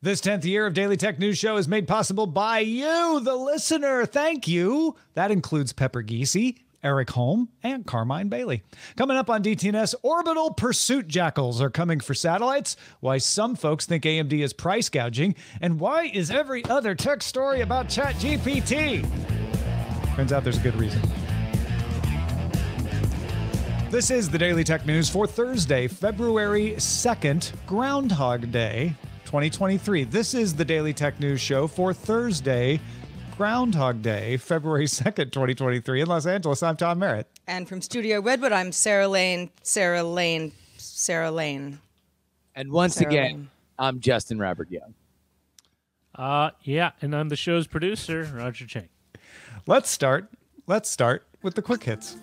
This 10th year of Daily Tech News Show is made possible by you, the listener. Thank you. That includes Pepper Geesey, Eric Holm, and Carmine Bailey. Coming up on DTNS, orbital pursuit jackals are coming for satellites, why some folks think AMD is price gouging, and why is every other tech story about ChatGPT? Turns out there's a good reason. This is the Daily Tech News for Thursday, February 2nd, Groundhog Day. 2023. This is the Daily Tech News Show for Thursday, Groundhog Day, February 2nd, 2023. In Los Angeles, I'm Tom Merritt. And from Studio Redwood, I'm Sarah Lane, Sarah Lane, Sarah Lane. And once Sarah again, Lane. I'm Justin Robert Young. Uh, yeah, and I'm the show's producer, Roger Chang. Let's start. Let's start with the quick hits.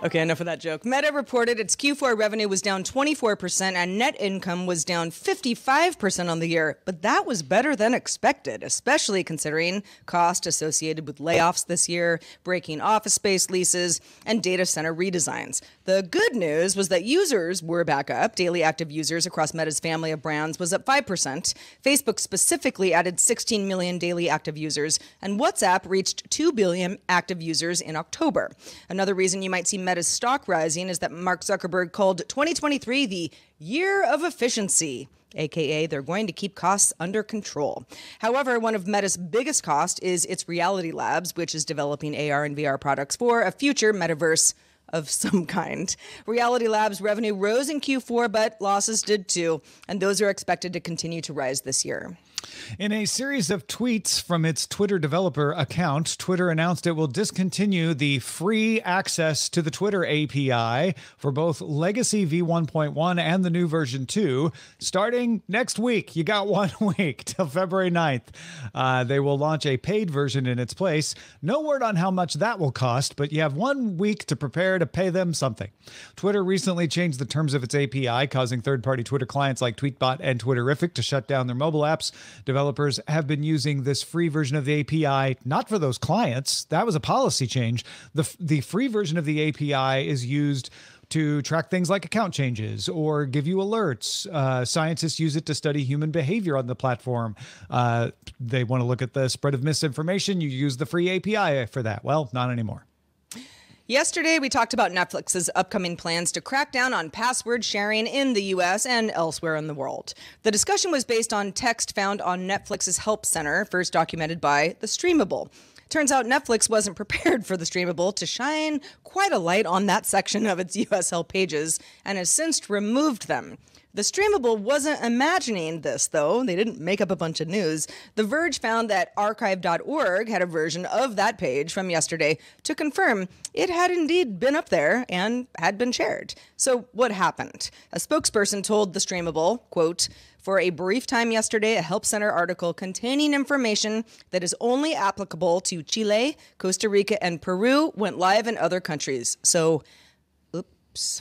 Okay, enough of that joke. Meta reported its Q4 revenue was down 24% and net income was down 55% on the year, but that was better than expected, especially considering cost associated with layoffs this year, breaking office space leases, and data center redesigns. The good news was that users were back up. Daily active users across Meta's family of brands was up 5%. Facebook specifically added 16 million daily active users, and WhatsApp reached 2 billion active users in October. Another reason you might see Meta's stock rising is that Mark Zuckerberg called 2023 the year of efficiency. AKA, they're going to keep costs under control. However, one of Meta's biggest costs is its Reality Labs, which is developing AR and VR products for a future metaverse of some kind. Reality Labs revenue rose in Q4, but losses did too, and those are expected to continue to rise this year. In a series of tweets from its Twitter developer account, Twitter announced it will discontinue the free access to the Twitter API for both Legacy v1.1 and the new version 2 starting next week. You got one week till February 9th. Uh, they will launch a paid version in its place. No word on how much that will cost, but you have one week to prepare to pay them something. Twitter recently changed the terms of its API, causing third party Twitter clients like Tweetbot and Twitterrific to shut down their mobile apps. Developers have been using this free version of the API not for those clients. That was a policy change. The, the free version of the API is used to track things like account changes or give you alerts. Uh, scientists use it to study human behavior on the platform. Uh, they want to look at the spread of misinformation. You use the free API for that. Well, not anymore. Yesterday, we talked about Netflix's upcoming plans to crack down on password sharing in the US and elsewhere in the world. The discussion was based on text found on Netflix's Help Center, first documented by The Streamable. Turns out Netflix wasn't prepared for The Streamable to shine quite a light on that section of its US help pages and has since removed them. The Streamable wasn't imagining this, though. They didn't make up a bunch of news. The Verge found that archive.org had a version of that page from yesterday to confirm it had indeed been up there and had been shared. So, what happened? A spokesperson told The Streamable, quote, for a brief time yesterday, a Help Center article containing information that is only applicable to Chile, Costa Rica, and Peru went live in other countries. So, oops.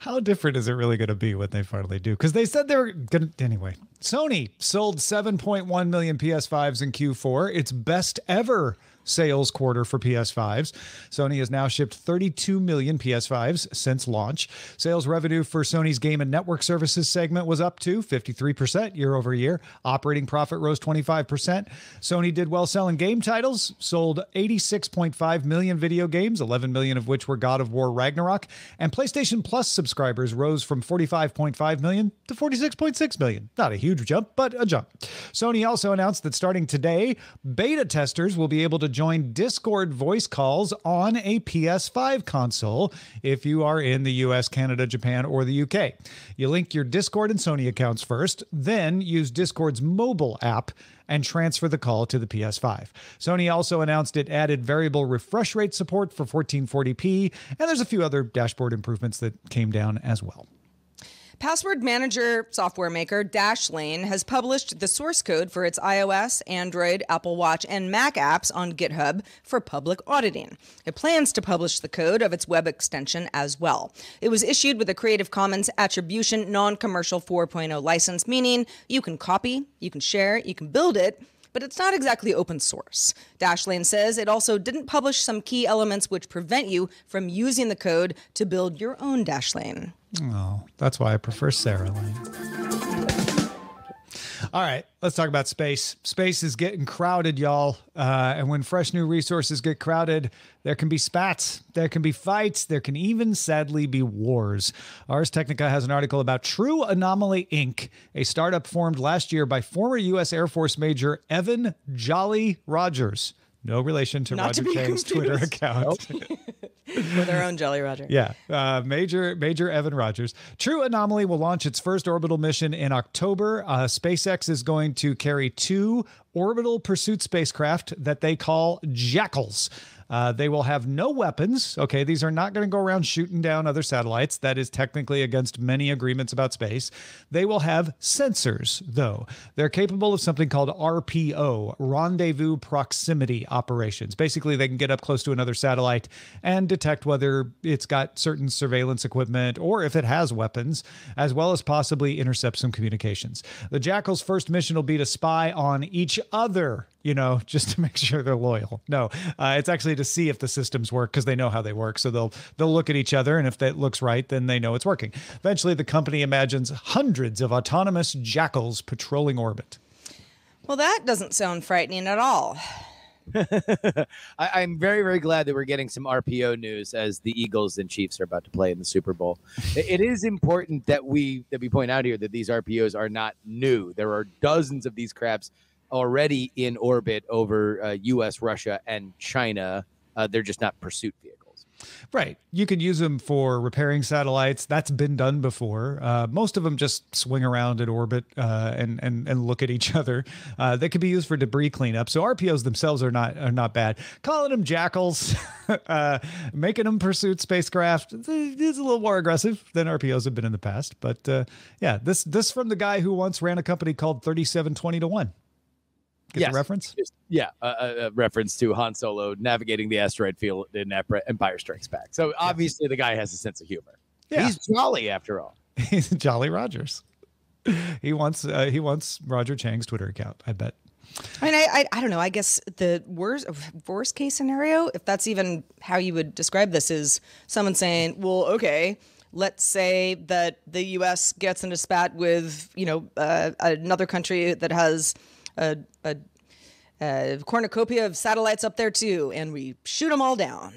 How different is it really going to be when they finally do? Because they said they were going to. Anyway, Sony sold 7.1 million PS5s in Q4, its best ever sales quarter for PS5s. Sony has now shipped 32 million PS5s since launch. Sales revenue for Sony's game and network services segment was up to 53% year over year. Operating profit rose 25%. Sony did well selling game titles, sold 86.5 million video games, 11 million of which were God of War Ragnarok, and PlayStation Plus subscribers rose from 45.5 million to 46.6 million. Not a huge jump, but a jump. Sony also announced that starting today, beta testers will be able to join Discord voice calls on a PS5 console if you are in the US, Canada, Japan, or the UK. You link your Discord and Sony accounts first, then use Discord's mobile app and transfer the call to the PS5. Sony also announced it added variable refresh rate support for 1440p, and there's a few other dashboard improvements that came down as well. Password manager software maker Dashlane has published the source code for its iOS, Android, Apple Watch, and Mac apps on GitHub for public auditing. It plans to publish the code of its web extension as well. It was issued with a Creative Commons Attribution Non Commercial 4.0 license, meaning you can copy, you can share, you can build it but it's not exactly open source. Dashlane says it also didn't publish some key elements which prevent you from using the code to build your own Dashlane. Oh, that's why I prefer Sarah Lane. All right, let's talk about space. Space is getting crowded, y'all. Uh, and when fresh new resources get crowded, there can be spats, there can be fights, there can even sadly be wars. Ars Technica has an article about True Anomaly Inc., a startup formed last year by former U.S. Air Force Major Evan Jolly Rogers. No relation to Not Roger be Chang's Twitter confused. account. With our own Jolly Roger. Yeah, uh, Major Major Evan Rogers. True Anomaly will launch its first orbital mission in October. Uh, SpaceX is going to carry two orbital pursuit spacecraft that they call Jackals. Uh, they will have no weapons. Okay, these are not going to go around shooting down other satellites. That is technically against many agreements about space. They will have sensors, though. They're capable of something called RPO, Rendezvous Proximity Operations. Basically, they can get up close to another satellite and detect whether it's got certain surveillance equipment or if it has weapons, as well as possibly intercept some communications. The Jackal's first mission will be to spy on each other you know, just to make sure they're loyal. No, uh, it's actually to see if the systems work because they know how they work. So they'll they'll look at each other, and if that looks right, then they know it's working. Eventually, the company imagines hundreds of autonomous jackals patrolling orbit. Well, that doesn't sound frightening at all. I, I'm very, very glad that we're getting some RPO news as the Eagles and Chiefs are about to play in the Super Bowl. It- it is important that we that we point out here that these RPOs are not new. There are dozens of these crafts already in orbit over uh, U.S., Russia, and China. Uh, they're just not pursuit vehicles. Right. You could use them for repairing satellites. That's been done before. Uh, most of them just swing around in orbit uh, and, and and look at each other. Uh, they could be used for debris cleanup. So RPOs themselves are not are not bad. Calling them jackals, uh, making them pursuit spacecraft is a little more aggressive than RPOs have been in the past. But uh, yeah, this this from the guy who once ran a company called Thirty Seven Twenty to One. Get Yes. the reference? Just yeah, a, a, a reference to Han Solo navigating the asteroid field in Empire Strikes Back. So obviously the guy has a sense of humor. Yeah. He's jolly after all. He's Jolly Rogers. He wants uh, he wants Roger Chang's Twitter account. I bet. I mean, I, I, I don't know. I guess the worst worst case scenario, if that's even how you would describe this, is someone saying, "Well, okay, let's say that the U.S. gets into spat with you know uh, another country that has a, a, a cornucopia of satellites up there too, and we shoot them all down."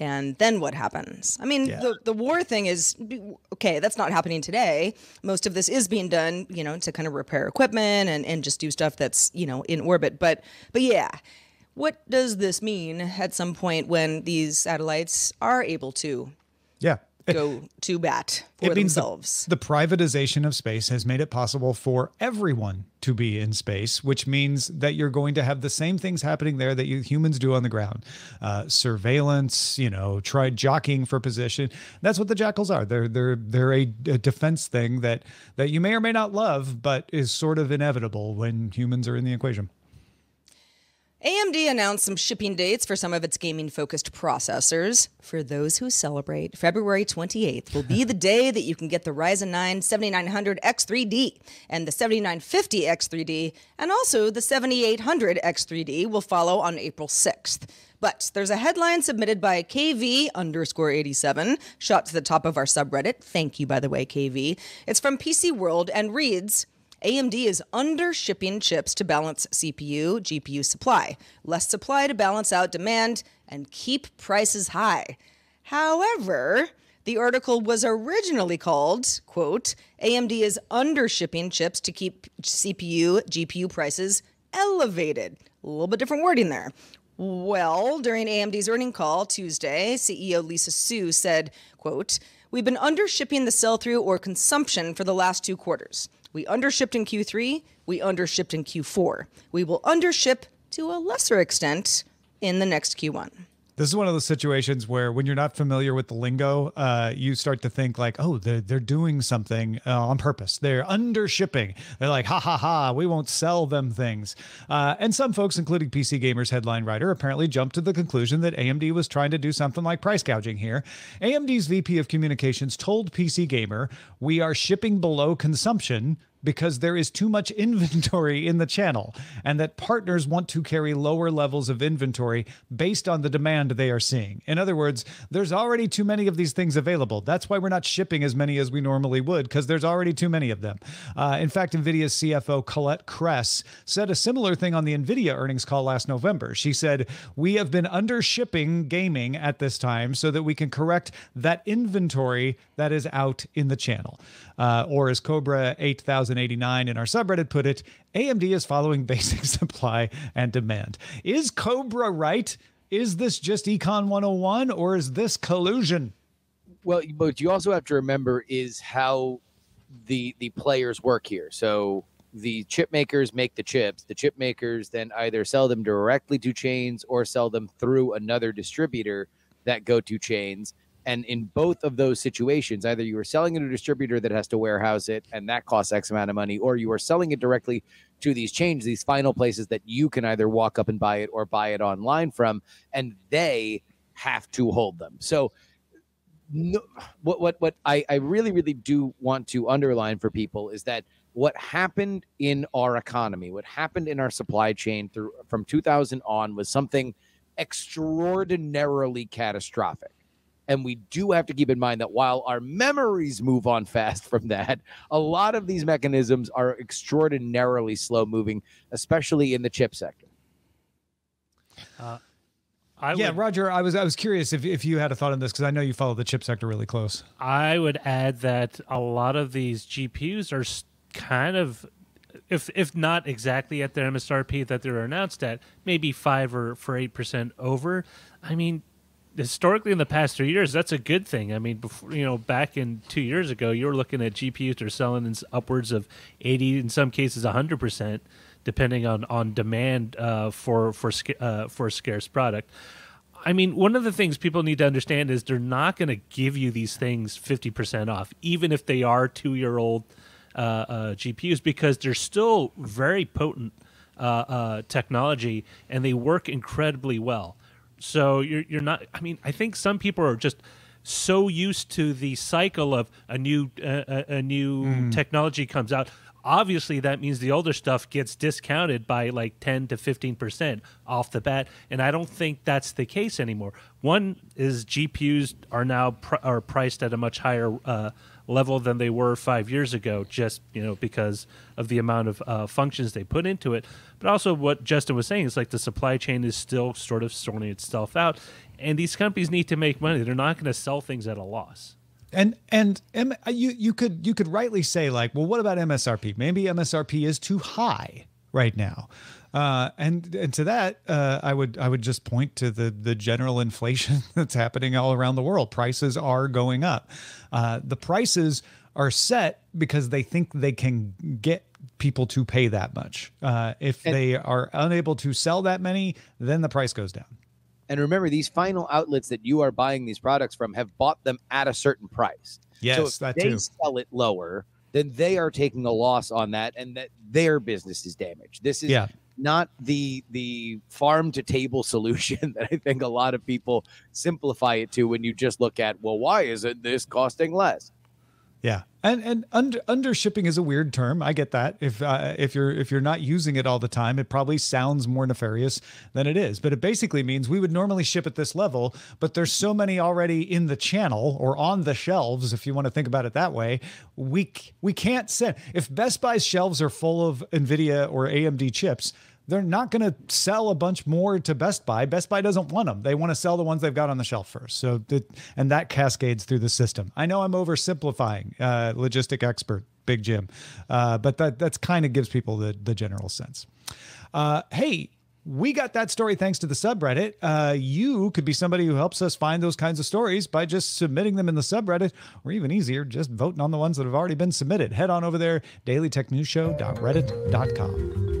And then what happens? I mean, Yeah. the, the war thing is okay, that's not happening today. Most of this is being done, you know, to kind of repair equipment and, and just do stuff that's, you know, in orbit. But but yeah. What does this mean at some point when these satellites are able to. Go to bat for it means the- themselves? The, privatization of space has made it possible for everyone to be in space, which means that you're going to have the same things happening there that you humans do on the ground. Uh, surveillance, you know, try jockeying for position. That's what the jackals are. They're they're they're a, a defense thing that that you may or may not love, but is sort of inevitable when humans are in the equation. AMD announced some shipping dates for some of its gaming focused processors. For those who celebrate, February 28th will be the day that you can get the Ryzen 9 7900 X3D and the 7950 X3D, and also the 7800 X3D will follow on April 6th. But there's a headline submitted by KV underscore 87, shot to the top of our subreddit. Thank you, by the way, KV. It's from PC World and reads, AMD is under shipping chips to balance CPU, GPU supply, less supply to balance out demand, and keep prices high. However, the article was originally called, quote, AMD is under shipping chips to keep CPU, GPU prices elevated. A little bit different wording there. Well, during AMD's earning call Tuesday, CEO Lisa Su said, quote, We've been under shipping the sell through or consumption for the last two quarters. We undershipped in Q3, we undershipped in Q4. We will undership to a lesser extent in the next Q1. This is one of those situations where, when you're not familiar with the lingo, uh, you start to think like, "Oh, they're they're doing something uh, on purpose. They're under shipping. They're like, ha ha ha, we won't sell them things." Uh, and some folks, including PC Gamer's headline writer, apparently jumped to the conclusion that AMD was trying to do something like price gouging here. AMD's VP of Communications told PC Gamer, "We are shipping below consumption." Because there is too much inventory in the channel and that partners want to carry lower levels of inventory based on the demand they are seeing. In other words, there's already too many of these things available. That's why we're not shipping as many as we normally would because there's already too many of them. Uh, in fact, NVIDIA's CFO Colette Kress said a similar thing on the NVIDIA earnings call last November. She said, We have been under shipping gaming at this time so that we can correct that inventory that is out in the channel. Uh, or as Cobra 8089 in our subreddit put it, AMD is following basic supply and demand. Is Cobra right? Is this just Econ 101 or is this collusion? Well, but you also have to remember is how the the players work here. So the chip makers make the chips. The chip makers then either sell them directly to chains or sell them through another distributor that go to chains. And in both of those situations, either you are selling it to a distributor that has to warehouse it and that costs X amount of money, or you are selling it directly to these chains, these final places that you can either walk up and buy it or buy it online from, and they have to hold them. So no, what what what I, I really really do want to underline for people is that what happened in our economy, what happened in our supply chain through from 2000 on was something extraordinarily catastrophic. And we do have to keep in mind that while our memories move on fast from that, a lot of these mechanisms are extraordinarily slow moving, especially in the chip sector. Uh, I yeah, would, Roger, I was I was curious if, if you had a thought on this because I know you follow the chip sector really close. I would add that a lot of these GPUs are kind of, if if not exactly at their MSRP that they're announced at, maybe five or for eight percent over. I mean, historically in the past three years, that's a good thing. I mean, before you know, back in two years ago, you were looking at GPUs that are selling in upwards of eighty, in some cases, hundred percent, depending on on demand uh, for for uh, for scarce product. I mean, one of the things people need to understand is they're not going to give you these things 50% off, even if they are two year old uh, uh, GPUs, because they're still very potent uh, uh, technology and they work incredibly well. So you're, you're not, I mean, I think some people are just so used to the cycle of a new uh, a, a new technology comes out. Obviously that means the older stuff gets discounted by like 10 to 15% off the bat and i don't think that's the case anymore. One is gpus are now pr- are priced at a much higher uh, level than they were five years ago just you know because of the amount of uh, functions they put into it but also what justin was saying is like the supply chain is still sort of sorting itself out and these companies need to make money they're not going to sell things at a loss And and M- you you could you could rightly say like, well, what about MSRP? Maybe MSRP is too high right now. Uh, and and to that, uh, I would I would just point to the the general inflation that's happening all around the world. Prices are going up. Uh, the prices are set because they think they can get people to pay that much. Uh, if And- they are unable to sell that many, then the price goes down. And remember, these final outlets that you are buying these products from have bought them at a certain price. so Yes, if that they too. sell it lower, then they are taking a loss on that, and that their business is damaged. This is Yeah. Not the the farm to table solution that I think a lot of people simplify it to when you just look at, well, why isn't this costing less? Yeah, and and under under shipping is a weird term. I get that. If uh, if you're if you're not using it all the time, it probably sounds more nefarious than it is. But it basically means we would normally ship at this level, but there's so many already in the channel or on the shelves, if you want to think about it that way. We we can't send. If Best Buy's shelves are full of Nvidia or AMD chips. They're not going to sell a bunch more to Best Buy. Best Buy doesn't want them. They want to sell the ones they've got on the shelf first. So, that, and that cascades through the system. I know I'm oversimplifying, uh, logistic expert, Big Jim, uh, but that that's kind of gives people the the general sense. Uh, hey, we got that story thanks to the subreddit. Uh, you could be somebody who helps us find those kinds of stories by just submitting them in the subreddit, or even easier, just voting on the ones that have already been submitted. Head on over there, dailytechnewsshow.reddit.com.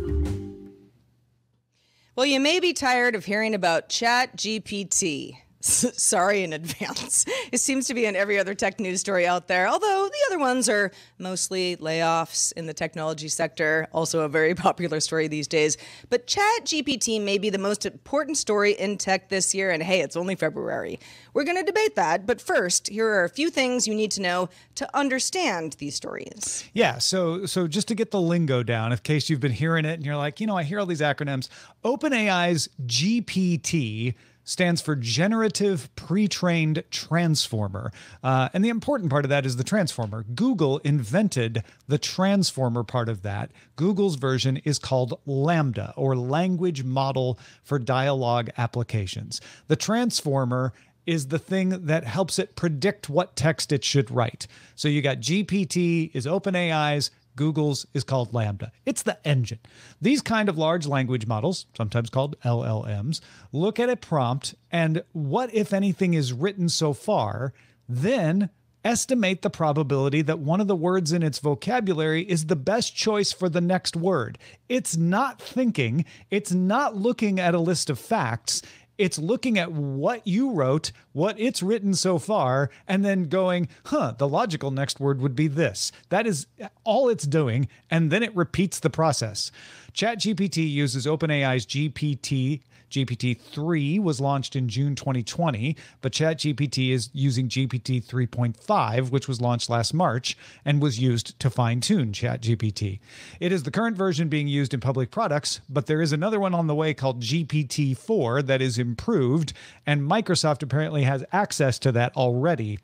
Well, you may be tired of hearing about Chat GPT. Sorry in advance. It seems to be in every other tech news story out there, although the other ones are mostly layoffs in the technology sector, also a very popular story these days. But Chat GPT may be the most important story in tech this year, and hey, it's only February. We're going to debate that, but first, here are a few things you need to know to understand these stories. Yeah, so so just to get the lingo down, in case you've been hearing it and you're like, you know, I hear all these acronyms. OpenAI's GPT stands for Generative Pre-trained Transformer. Uh, and the important part of that is the transformer. Google invented the transformer part of that. Google's version is called LaMDA, or Language Model for Dialogue Applications. The transformer is the thing that helps it predict what text it should write. So you got GPT is OpenAI's Google's is called LaMDA. It's the engine. These kind of large language models, sometimes called LLMs, look at a prompt and what, if anything, is written so far, then estimate the probability that one of the words in its vocabulary is the best choice for the next word. It's not thinking, it's not looking at a list of facts. It's looking at what you wrote, what it's written so far, and then going, huh, the logical next word would be this. That is all it's doing. And then it repeats the process. ChatGPT uses OpenAI's GPT GPT-3 was launched in June 2020, but ChatGPT is using GPT 3.5, which was launched last March and was used to fine-tune ChatGPT. It is the current version being used in public products, but there is another one on the way called GPT-4 that is improved, and Microsoft apparently has access to that already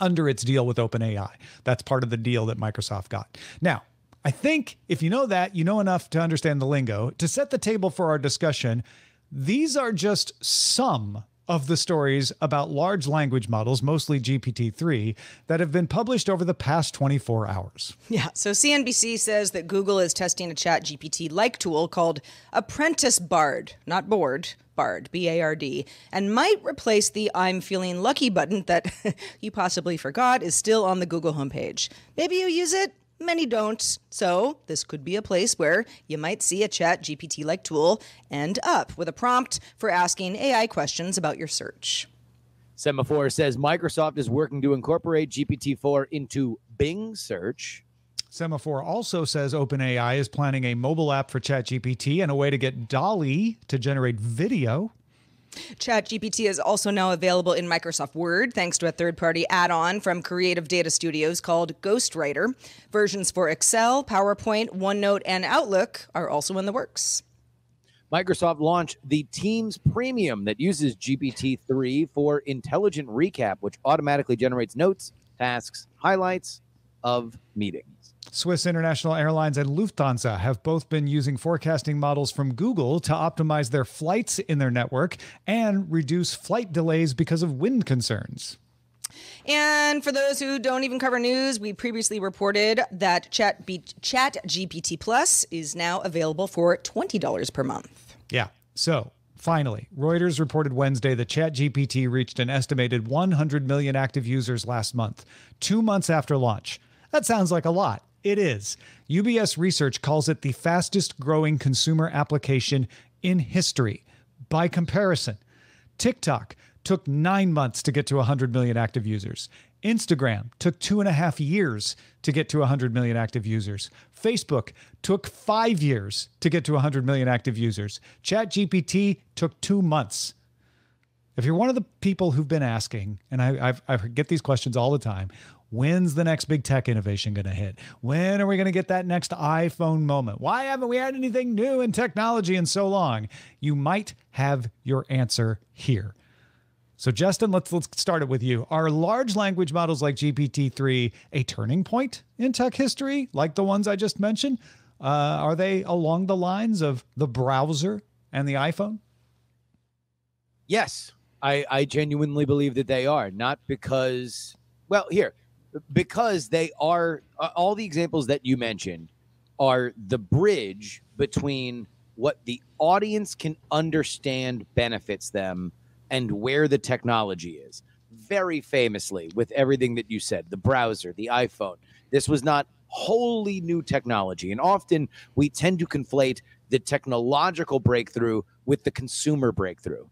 under its deal with OpenAI. That's part of the deal that Microsoft got. Now, I think if you know that, you know enough to understand the lingo. To set the table for our discussion, these are just some of the stories about large language models, mostly GPT 3, that have been published over the past 24 hours. Yeah, so CNBC says that Google is testing a chat GPT like tool called Apprentice Bard, not Board, Bard, B A R D, and might replace the I'm feeling lucky button that you possibly forgot is still on the Google homepage. Maybe you use it, Many don't. So, this could be a place where you might see a chat GPT like tool end up with a prompt for asking AI questions about your search. Semafor says Microsoft is working to incorporate GPT 4 into Bing search. Semafor also says OpenAI is planning a mobile app for ChatGPT and a way to get DALL-E to generate video. ChatGPT is also now available in Microsoft Word thanks to a third party add on from Creative Data Studios called Ghostwriter. Versions for Excel, PowerPoint, OneNote, and Outlook are also in the works. Microsoft launched the Teams Premium that uses GPT 3 for intelligent recap, which automatically generates notes, tasks, highlights of meetings. Swiss International Airlines and Lufthansa have both been using forecasting models from Google to optimize their flights in their network and reduce flight delays because of wind concerns. And for those who don't even cover news, we previously reported that Chat, B- Chat GPT Plus is now available for $20 per month. Yeah. So Finally, Reuters reported Wednesday that ChatGPT reached an estimated 100 million active users last month, two months after launch. That sounds like a lot. It is. UBS Research calls it the fastest growing consumer application in history. By comparison, TikTok took nine months to get to 100 million active users. Instagram took two and a half years to get to 100 million active users. Facebook took five years to get to 100 million active users. ChatGPT took two months. If you're one of the people who've been asking, and I, I've, I get these questions all the time, When's the next big tech innovation going to hit? When are we going to get that next iPhone moment? Why haven't we had anything new in technology in so long? You might have your answer here. So Justin, let's let's start it with you. Are large language models like GPT-3 a turning point in tech history, like the ones I just mentioned? Uh, are they along the lines of the browser and the iPhone? Yes, I, I genuinely believe that they are. Not because, well, here because they are uh, all the examples that you mentioned are the bridge between what the audience can understand benefits them and where the technology is. Very famously, with everything that you said, the browser, the iPhone, this was not wholly new technology. And often we tend to conflate the technological breakthrough with the consumer breakthrough.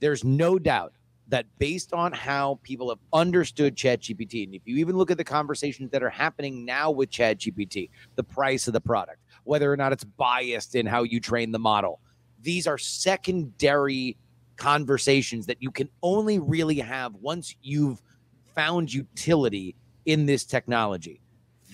There's no doubt that based on how people have understood ChatGPT, and if you even look at the conversations that are happening now with ChatGPT, the price of the product, whether or not it's biased in how you train the model, these are secondary conversations that you can only really have once you've found utility in this technology.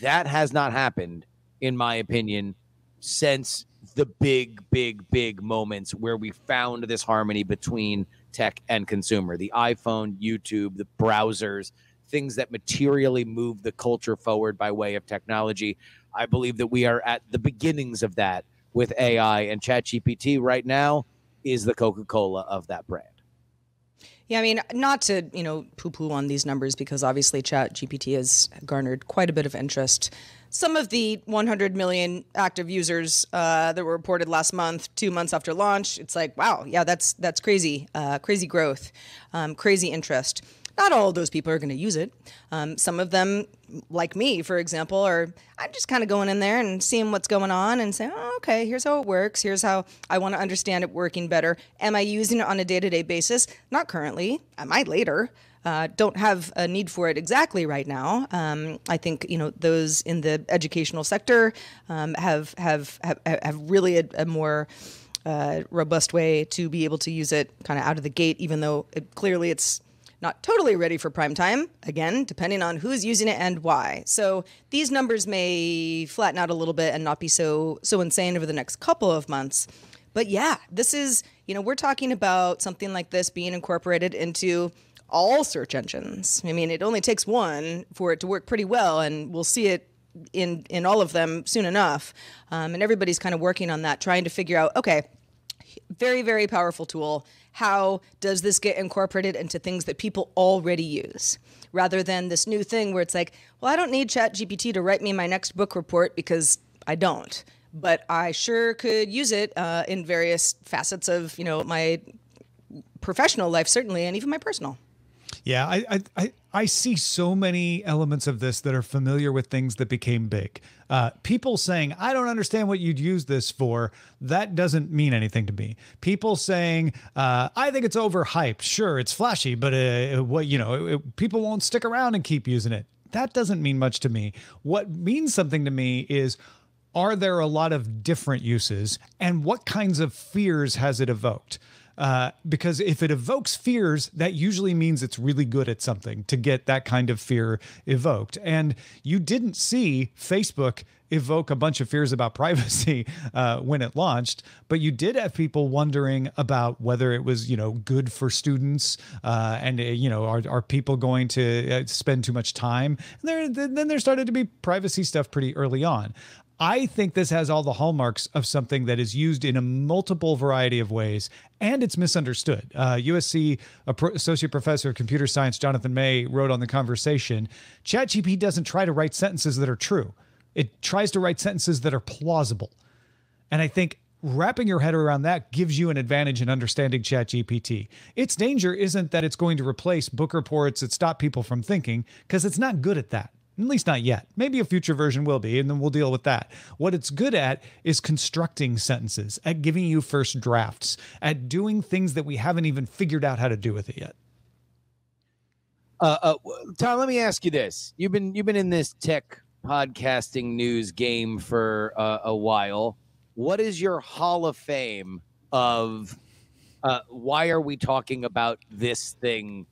That has not happened, in my opinion, since the big, big, big moments where we found this harmony between tech and consumer the iPhone, YouTube, the browsers, things that materially move the culture forward by way of technology. I believe that we are at the beginnings of that with AI and ChatGPT right now is the Coca Cola of that brand. Yeah, I mean, not to you know poo-poo on these numbers because obviously Chat GPT has garnered quite a bit of interest. Some of the 100 million active users uh, that were reported last month, two months after launch, it's like, wow, yeah, that's that's crazy, uh, crazy growth, um, crazy interest. Not all of those people are going to use it. Um, some of them, like me, for example, are I'm just kind of going in there and seeing what's going on and saying, oh, okay, here's how it works. Here's how I want to understand it working better. Am I using it on a day to day basis? Not currently. I might later. Uh, don't have a need for it exactly right now. Um, I think you know those in the educational sector um, have, have have have really a, a more uh, robust way to be able to use it kind of out of the gate, even though it, clearly it's not totally ready for prime time, again, depending on who's using it and why. So these numbers may flatten out a little bit and not be so so insane over the next couple of months. But yeah, this is, you know, we're talking about something like this being incorporated into all search engines. I mean, it only takes one for it to work pretty well, and we'll see it in in all of them soon enough. Um, and everybody's kind of working on that, trying to figure out, okay, very very powerful tool how does this get incorporated into things that people already use rather than this new thing where it's like well i don't need ChatGPT to write me my next book report because i don't but i sure could use it uh, in various facets of you know my professional life certainly and even my personal yeah, I, I I see so many elements of this that are familiar with things that became big. Uh, people saying, "I don't understand what you'd use this for," that doesn't mean anything to me. People saying, uh, "I think it's overhyped." Sure, it's flashy, but uh, what you know, it, it, people won't stick around and keep using it. That doesn't mean much to me. What means something to me is are there a lot of different uses and what kinds of fears has it evoked? Uh, because if it evokes fears, that usually means it's really good at something to get that kind of fear evoked. And you didn't see Facebook evoke a bunch of fears about privacy uh, when it launched, but you did have people wondering about whether it was, you know, good for students, uh, and uh, you know, are, are people going to uh, spend too much time? And there, then there started to be privacy stuff pretty early on. I think this has all the hallmarks of something that is used in a multiple variety of ways, and it's misunderstood. Uh, USC pro- associate professor of computer science Jonathan May wrote on the conversation: ChatGPT doesn't try to write sentences that are true; it tries to write sentences that are plausible. And I think wrapping your head around that gives you an advantage in understanding ChatGPT. Its danger isn't that it's going to replace book reports that stop people from thinking, because it's not good at that. At least not yet. Maybe a future version will be, and then we'll deal with that. What it's good at is constructing sentences, at giving you first drafts, at doing things that we haven't even figured out how to do with it yet. Uh, uh, Tom, let me ask you this: you've been you've been in this tech podcasting news game for uh, a while. What is your Hall of Fame of? Uh, why are we talking about this thing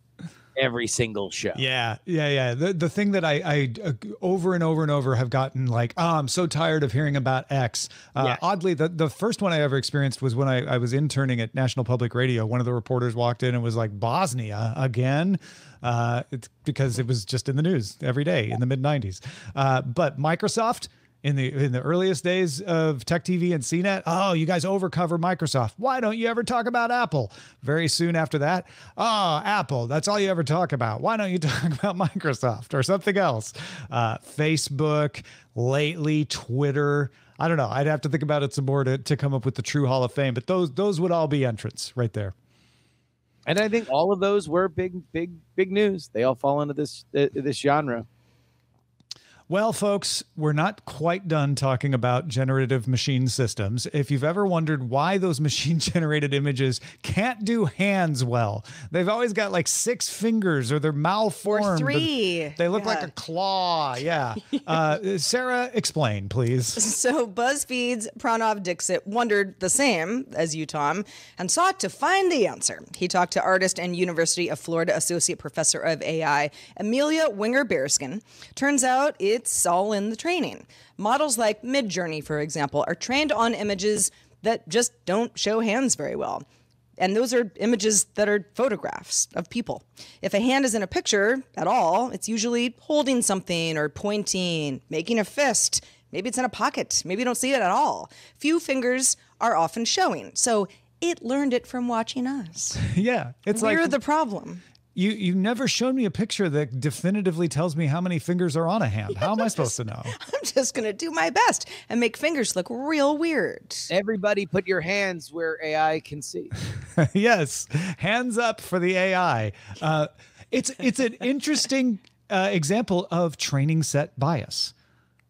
every single show. Yeah, yeah, yeah. The the thing that I, I uh, over and over and over have gotten like, oh, I'm so tired of hearing about X. Uh, yeah. Oddly, the the first one I ever experienced was when I, I was interning at National Public Radio. One of the reporters walked in and was like, Bosnia again. Uh, it's because it was just in the news every day in the mid 90s. Uh, but Microsoft in the in the earliest days of Tech TV and CNET. Oh, you guys overcover Microsoft. Why don't you ever talk about Apple? Very soon after that, oh, Apple. That's all you ever talk about. Why don't you talk about Microsoft or something else? Uh, Facebook, lately Twitter. I don't know. I'd have to think about it some more to, to come up with the true Hall of Fame, but those those would all be entrants right there. And I think all of those were big, big, big news. They all fall into this uh, this genre. Well, folks, we're not quite done talking about generative machine systems. If you've ever wondered why those machine generated images can't do hands well, they've always got like six fingers or they're malformed. Or three. They look like a claw. Yeah. Uh, Sarah, explain, please. So BuzzFeed's Pranav Dixit wondered the same as you, Tom, and sought to find the answer. He talked to artist and University of Florida Associate Professor of AI, Amelia Winger Bearskin. Turns out it's all in the training. Models like Midjourney, for example, are trained on images that just don't show hands very well. And those are images that are photographs of people. If a hand is in a picture at all, it's usually holding something or pointing, making a fist. Maybe it's in a pocket. Maybe you don't see it at all. Few fingers are often showing. So it learned it from watching us. Yeah. It's like We're like the problem. You you've never shown me a picture that definitively tells me how many fingers are on a hand. How am I supposed to know? I'm just going to do my best and make fingers look real weird. Everybody put your hands where AI can see. yes, hands up for the AI. Uh, it's it's an interesting uh, example of training set bias.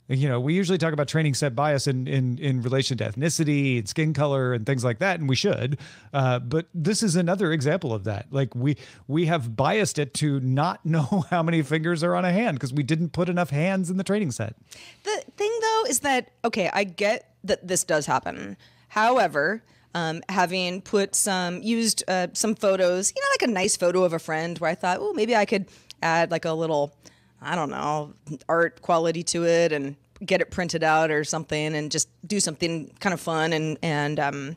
You know, we usually talk about training set bias in in in relation to ethnicity and skin color and things like that, and we should. Uh, but this is another example of that. Like we we have biased it to not know how many fingers are on a hand because we didn't put enough hands in the training set. The thing, though, is that okay. I get that this does happen. However, um, having put some used uh, some photos, you know, like a nice photo of a friend, where I thought, oh, maybe I could add like a little, I don't know, art quality to it and get it printed out or something, and just do something kind of fun and and um,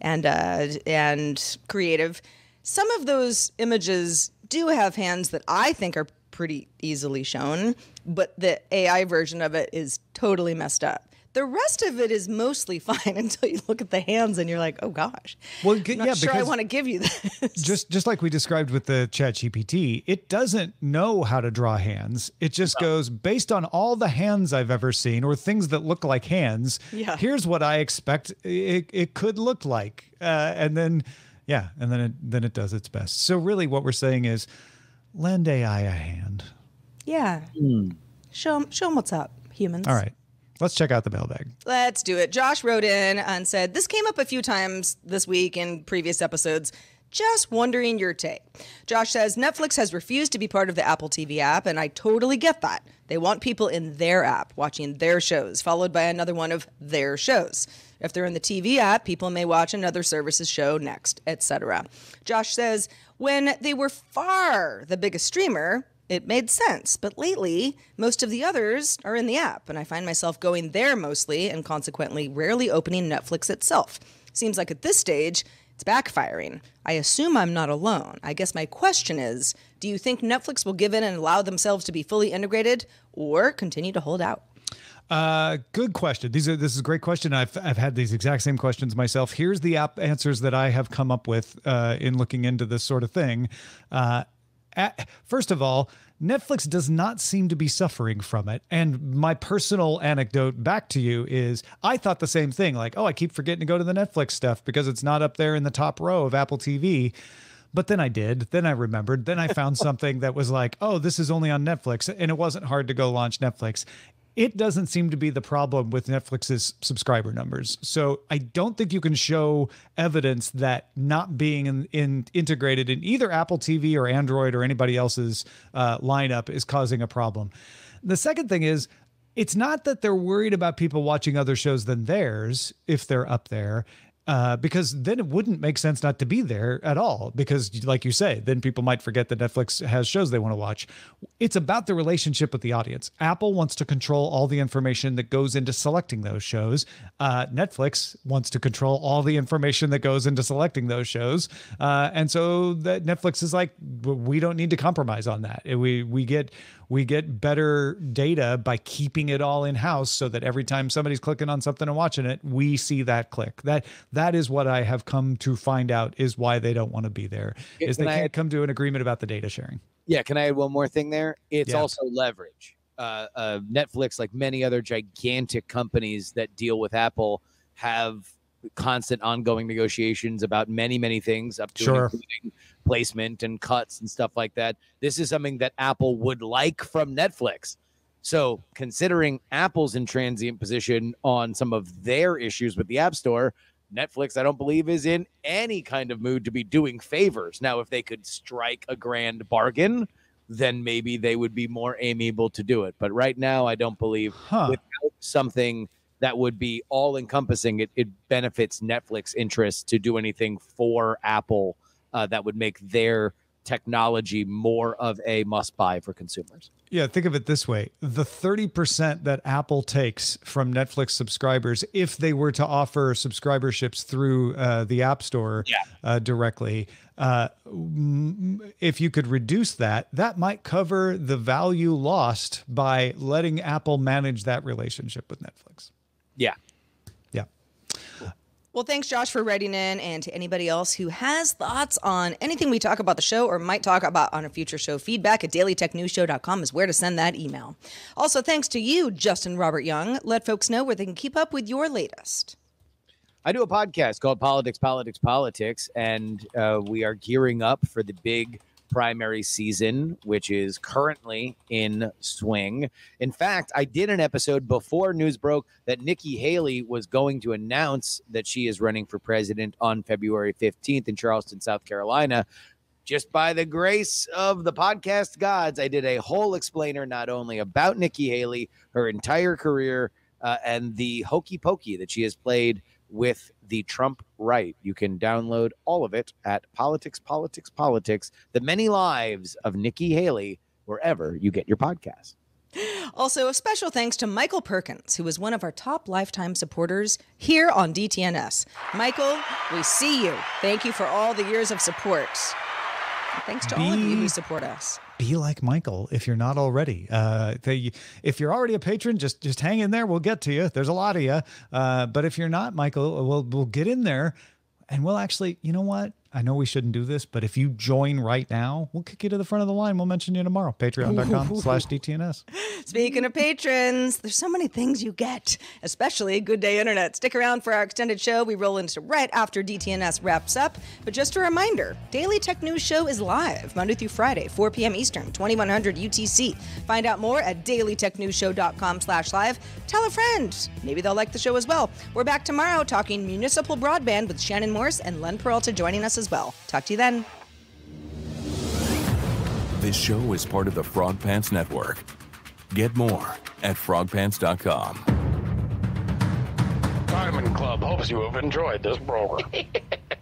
and uh, and creative. Some of those images do have hands that I think are pretty easily shown, but the AI version of it is totally messed up. The rest of it is mostly fine until you look at the hands and you're like, oh gosh. Well, I'm not yeah, sure I want to give you this. just just like we described with the chat gpt it doesn't know how to draw hands it just goes based on all the hands i've ever seen or things that look like hands Yeah. here's what i expect it, it could look like uh, and then yeah and then it then it does its best so really what we're saying is lend ai a hand yeah. Show 'em- show 'em what's up, humans. all right let's check out the mailbag Let's do it. Josh wrote in and said, This came up a few times this week in previous episodes. Just wondering your take. Josh says Netflix has refused to be part of the Apple TV app, and I totally get that. They want people in their app watching their shows, followed by another one of their shows. If they're in the TV app, people may watch another service's show next, etc. Josh says when they were far the biggest streamer, it made sense. But lately, most of the others are in the app, and I find myself going there mostly and consequently rarely opening Netflix itself. Seems like at this stage, it's backfiring. I assume I'm not alone. I guess my question is do you think Netflix will give in and allow themselves to be fully integrated or continue to hold out? Uh, good question. These are this is a great question. I've I've had these exact same questions myself. Here's the app answers that I have come up with uh, in looking into this sort of thing. Uh, first of all, Netflix does not seem to be suffering from it. And my personal anecdote back to you is I thought the same thing. Like, oh, I keep forgetting to go to the Netflix stuff because it's not up there in the top row of Apple TV. But then I did. Then I remembered. Then I found something that was like, oh, this is only on Netflix. And it wasn't hard to go launch Netflix. It doesn't seem to be the problem with Netflix's subscriber numbers. So I don't think you can show evidence that not being in, in integrated in either Apple TV or Android or anybody else's uh, lineup is causing a problem. The second thing is, it's not that they're worried about people watching other shows than theirs if they're up there. Uh, because then it wouldn't make sense not to be there at all. Because, like you say, then people might forget that Netflix has shows they want to watch. It's about the relationship with the audience. Apple wants to control all the information that goes into selecting those shows. Uh, Netflix wants to control all the information that goes into selecting those shows. Uh, and so that Netflix is like, we don't need to compromise on that. We we get we get better data by keeping it all in house so that every time somebody's clicking on something and watching it we see that click that that is what i have come to find out is why they don't want to be there is they Can I- can't come to an agreement about the data sharing Yeah, can I add one more thing there? It's Yeah. also leverage. Uh, uh, Netflix, like many other gigantic companies that deal with Apple, have constant ongoing negotiations about many, many things, up to Sure. including placement and cuts and stuff like that. This is something that Apple would like from Netflix. So, considering Apple's intransient position on some of their issues with the App Store, Netflix, I don't believe, is in any kind of mood to be doing favors. Now, if they could strike a grand bargain, then maybe they would be more amiable to do it. But right now, I don't believe Huh. without something that would be all encompassing, it, it benefits Netflix interests to do anything for Apple uh, that would make their technology more of a must buy for consumers. Yeah, think of it this way the 30% that Apple takes from Netflix subscribers, if they were to offer subscriberships through uh, the App Store Yeah. uh, directly, uh, if you could reduce that, that might cover the value lost by letting Apple manage that relationship with Netflix. Yeah. Yeah. Well, thanks, Josh, for writing in. And to anybody else who has thoughts on anything we talk about the show or might talk about on a future show, feedback at dailytechnewsshow.com is where to send that email. Also, thanks to you, Justin Robert Young. Let folks know where they can keep up with your latest. I do a podcast called Politics, Politics, Politics, and uh, we are gearing up for the big primary season, which is currently in swing. In fact, I did an episode before news broke that Nikki Haley was going to announce that she is running for president on February 15th in Charleston, South Carolina. Just by the grace of the podcast gods, I did a whole explainer not only about Nikki Haley, her entire career, uh, and the hokey pokey that she has played with the Trump right. You can download all of it at Politics, Politics, Politics, the many lives of Nikki Haley, wherever you get your podcasts. Also, a special thanks to Michael Perkins, who is one of our top lifetime supporters here on DTNS. Michael, we see you. Thank you for all the years of support. Thanks to all of you who support us. Be like Michael if you're not already. Uh, they, if you're already a patron, just just hang in there. We'll get to you. There's a lot of you. Uh, but if you're not, Michael, we'll we'll get in there, and we'll actually. You know what? I know we shouldn't do this, but if you join right now, we'll kick you to the front of the line. We'll mention you tomorrow. Patreon.com/slash DTNS. Speaking of patrons, there's so many things you get, especially Good Day Internet. Stick around for our extended show. We roll into right after DTNS wraps up. But just a reminder Daily Tech News Show is live Monday through Friday, 4 p.m. Eastern, 2100 UTC. Find out more at dailytechnewsshow.com slash live. Tell a friend. Maybe they'll like the show as well. We're back tomorrow talking municipal broadband with Shannon Morse and Len Peralta joining us as well. Talk to you then. This show is part of the Frog Pants Network. Get more at frogpants.com. Diamond Club hopes you have enjoyed this program.